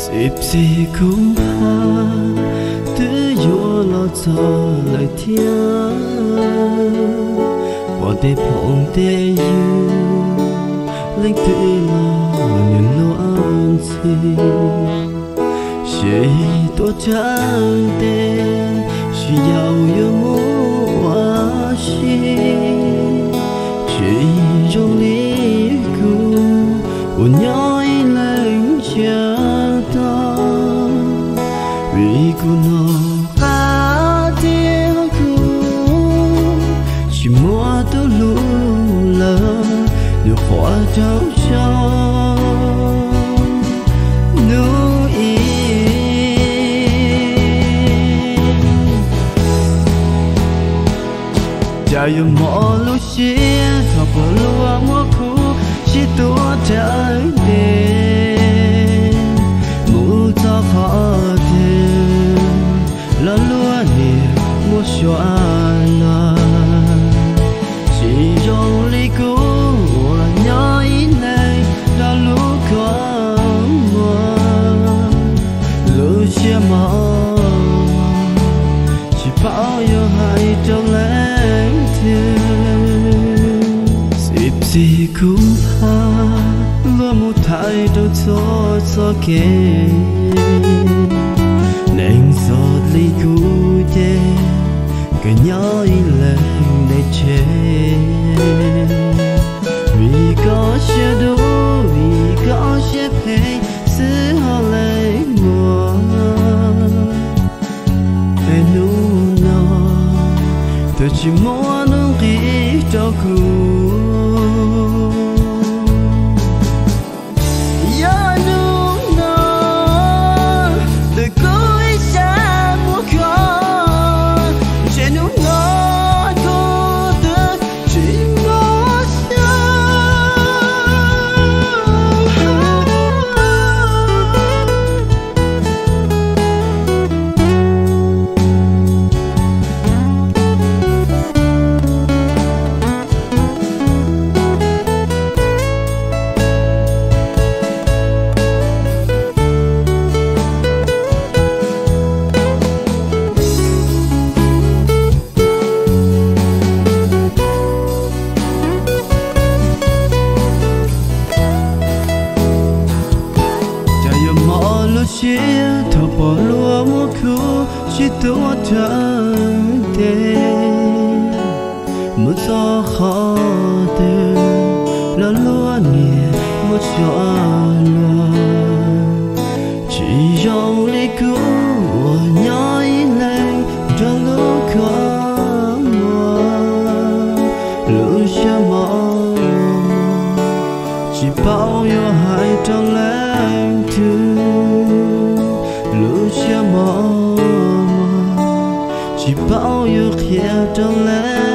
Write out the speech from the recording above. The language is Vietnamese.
dịp gì cũng ha tư yo lo cho lời thiên bỏ tê phong tê yêu lên tự lo nhìn lo an chi chỉ tôi chẳng tên chỉ giàu yêu mua vì cô nó ba tiếng cu chỉ mua tôi lù lờ được hoa trao cho cho cho kê nên giọt ly cũ chê cái nhỏ ý lên để chê. Vì có sẽ đủ, vì có sẽ phải giữ họ lấy mùa về nụ nó, tôi chỉ muốn nâng kỹ cho cùng chia, thọ bỏ lúa mua khu chỉ tua chẳng tê Một gió khó từ là lúa nè một gió lúa. Chỉ dòng lý cũ nhỏ ý lên cho lúa khó mùa. Lúa chia mỏ chỉ bao nhiêu chia mò chỉ bao nhiêu kia trong lãng